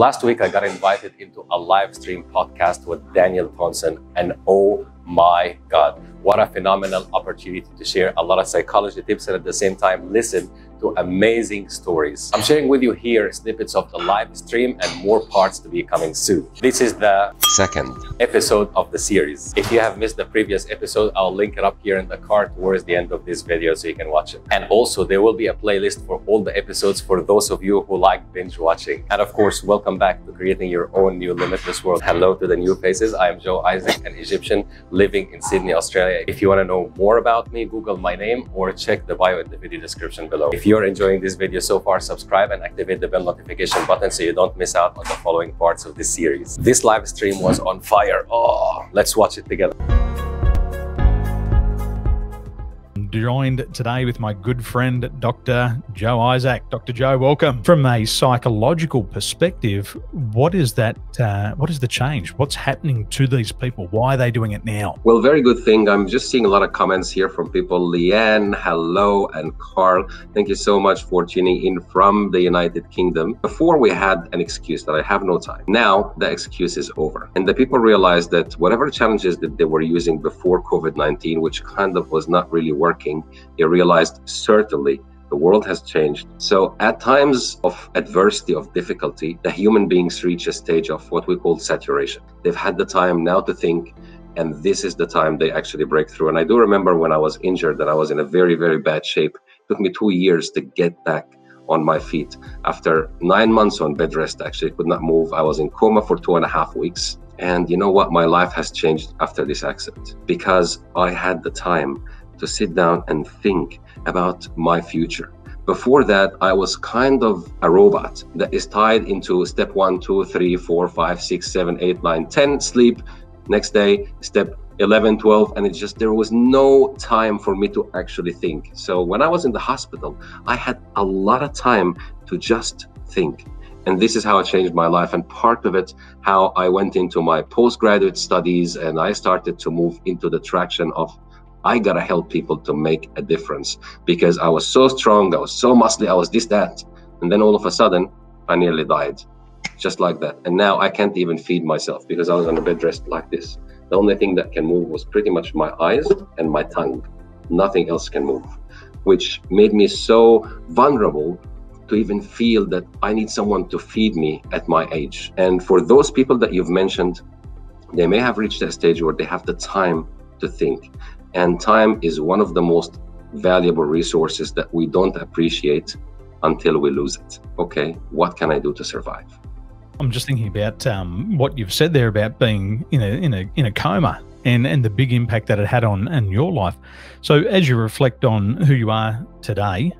Last week, I got invited into a live stream podcast with Daniel Tolson, and oh my God, what a phenomenal opportunity to share a lot of psychology tips and at the same time listen to amazing stories. I'm sharing with you here snippets of the live stream and more parts to be coming soon. This is the second episode of the series. If you have missed the previous episode, I'll link it up here in the card towards the end of this video so you can watch it. And also there will be a playlist for all the episodes for those of you who like binge watching. And of course, welcome back to creating your own new limitless world. Hello to the new faces. I am Joe Isaak, an Egyptian living in Sydney, Australia. If you want to know more about me, Google my name or check the bio in the video description below. If you're enjoying this video so far, subscribe and activate the bell notification button so you don't miss out on the following parts of this series. This live stream was on fire. Oh, let's watch it together joined today with my good friend, Dr. Joe Isaak. Dr. Joe, welcome. From a psychological perspective, what is that? Uh, what is the change? What's happening to these people? Why are they doing it now? Well, very good thing. I'm just seeing a lot of comments here from people. Leanne, hello, and Carl. Thank you so much for tuning in from the United Kingdom. Before we had an excuse that I have no time. Now the excuse is over, and the people realize that whatever challenges that they were using before COVID-19, which kind of was not really working working, he realized certainly the world has changed. So, at times of adversity, of difficulty, the human beings reach a stage of what we call saturation. They've had the time now to think, and this is the time they actually break through. And I do remember when I was injured that I was in a very, very bad shape. It took me two years to get back on my feet. After nine months on bed rest, actually could not move. I was in coma for two and a half weeks. And you know what? My life has changed after this accident because I had the time to sit down and think about my future. Before that, I was kind of a robot that is tied into step one, two, three, four, five, six, seven, eight, nine, 10, sleep. Next day, step 11, 12, and it's just there was no time for me to actually think. So when I was in the hospital, I had a lot of time to just think. And this is how it changed my life. And part of it, how I went into my postgraduate studies and I started to move into the traction of I gotta help people to make a difference because I was so strong, I was so muscly, I was this, that. And then all of a sudden, I nearly died just like that. And now I can't even feed myself because I was on a bed rest like this. The only thing that can move was pretty much my eyes and my tongue. Nothing else can move, which made me so vulnerable to even feel that I need someone to feed me at my age. And for those people that you've mentioned, they may have reached a stage where they have the time to think. And time is one of the most valuable resources that we don't appreciate until we lose it. Okay, what can I do to survive? I'm just thinking about um, what you've said there about being in a in a in a coma and and the big impact that it had on in your life. So as you reflect on who you are today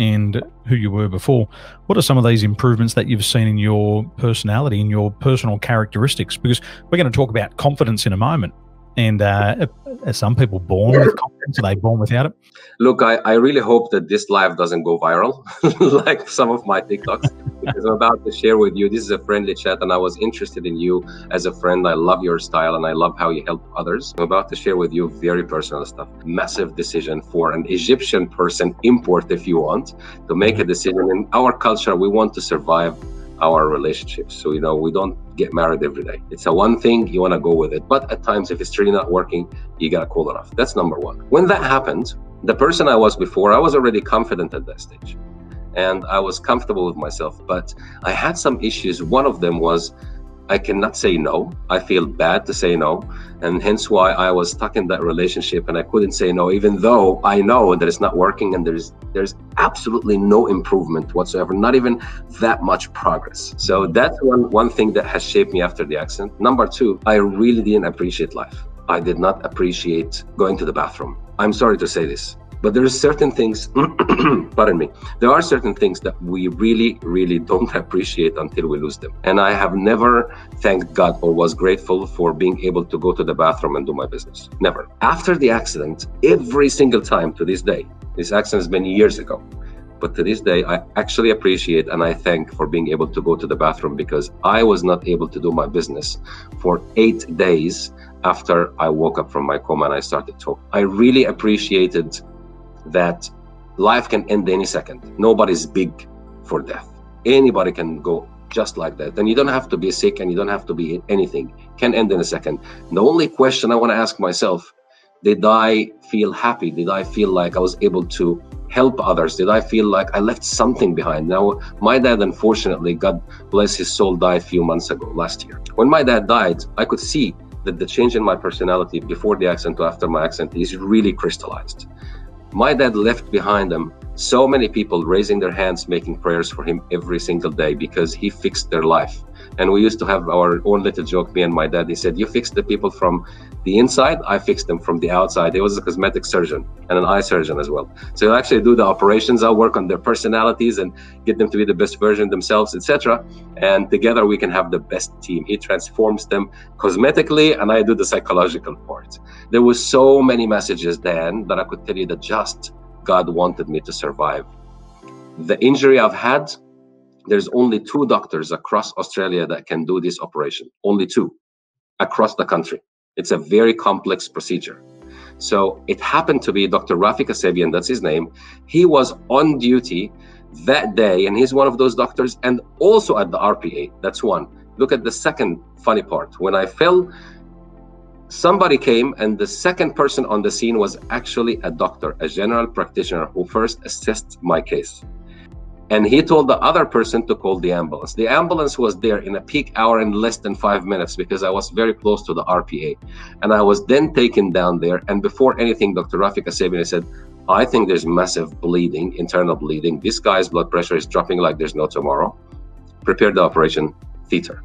and who you were before, what are some of these improvements that you've seen in your personality, in your personal characteristics? Because we're going to talk about confidence in a moment. And uh, are some people born with confidence? Are they born without it? Look, I, I really hope that this live doesn't go viral like some of my TikToks because I'm about to share with you. This is a friendly chat, and I was interested in you as a friend. I love your style and I love how you help others. I'm about to share with you very personal stuff. Massive decision for an Egyptian person, import if you want, to make a decision. In our culture, we want to survive our relationships. So, you know, we don't get married every day. It's a one thing, you want to go with it. But at times, if it's really not working, you got to call it off. That's number one. When that happened, the person I was before, I was already confident at that stage and I was comfortable with myself. But I had some issues. One of them was I cannot say no. I feel bad to say no. And hence why I was stuck in that relationship and I couldn't say no, even though I know that it's not working and there's there's absolutely no improvement whatsoever, not even that much progress. So that's one, one thing that has shaped me after the accident. Number two, I really didn't appreciate life. I did not appreciate going to the bathroom. I'm sorry to say this. But there are certain things, pardon me, there are certain things that we really, really don't appreciate until we lose them. And I have never thanked God or was grateful for being able to go to the bathroom and do my business. Never. After the accident, every single time to this day, this accident has been years ago. But to this day, I actually appreciate and I thank for being able to go to the bathroom because I was not able to do my business for eight days after I woke up from my coma and I started talking. I really appreciated that life can end any second. Nobody's big for death. Anybody can go just like that. And you don't have to be sick and you don't have to be anything. Can end in a second. The only question I want to ask myself did I feel happy? Did I feel like I was able to help others? Did I feel like I left something behind? Now, my dad, unfortunately, God bless his soul, died a few months ago, last year. When my dad died, I could see that the change in my personality before the accident to after my accident is really crystallized. My dad left behind him so many people raising their hands, making prayers for him every single day because he fixed their life. And we used to have our own little joke, me and my dad. He said, You fix the people from the inside, I fix them from the outside. He was a cosmetic surgeon and an eye surgeon as well. So he'll actually do the operations. I'll work on their personalities and get them to be the best version themselves, etc. And together we can have the best team. He transforms them cosmetically, and I do the psychological part. There were so many messages then that I could tell you that just God wanted me to survive. The injury I've had there's only two doctors across Australia that can do this operation. Only two across the country. It's a very complex procedure. So it happened to be Dr. Rafi Kasabian, that's his name. He was on duty that day, and he's one of those doctors, and also at the RPA. That's one. Look at the second funny part. When I fell, somebody came, and the second person on the scene was actually a doctor, a general practitioner who first assessed my case and he told the other person to call the ambulance. The ambulance was there in a peak hour in less than five minutes because I was very close to the RPA. And I was then taken down there. And before anything, Dr. Rafi Kasabian said, I think there's massive bleeding, internal bleeding. This guy's blood pressure is dropping like there's no tomorrow. Prepare the operation theater.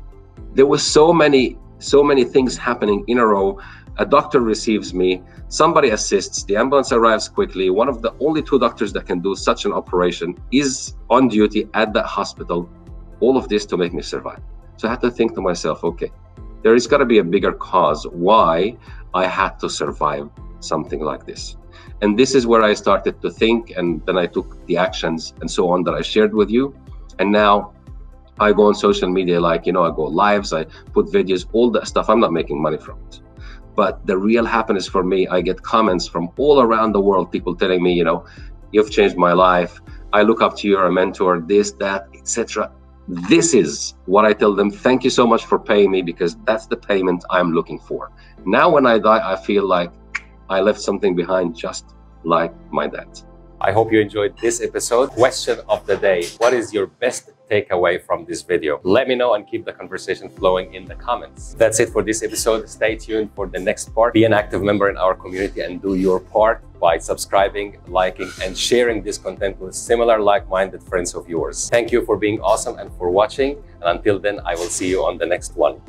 There was so many, so many things happening in a row a doctor receives me, somebody assists, the ambulance arrives quickly. One of the only two doctors that can do such an operation is on duty at that hospital. All of this to make me survive. So I had to think to myself, okay, there is got to be a bigger cause why I had to survive something like this. And this is where I started to think, and then I took the actions and so on that I shared with you. And now I go on social media, like, you know, I go lives, I put videos, all that stuff. I'm not making money from it. But the real happiness for me, I get comments from all around the world, people telling me, you know, you've changed my life. I look up to you, you're a mentor, this, that, etc. This is what I tell them. Thank you so much for paying me because that's the payment I'm looking for. Now, when I die, I feel like I left something behind, just like my dad. I hope you enjoyed this episode. Question of the day What is your best takeaway from this video? Let me know and keep the conversation flowing in the comments. That's it for this episode. Stay tuned for the next part. Be an active member in our community and do your part by subscribing, liking, and sharing this content with similar like minded friends of yours. Thank you for being awesome and for watching. And until then, I will see you on the next one.